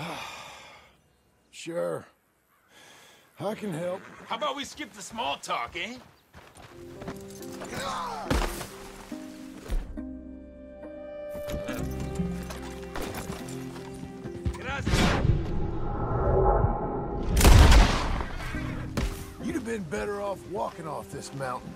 Sure. I can help. How about we skip the small talk, eh? You'd have been better off walking off this mountain.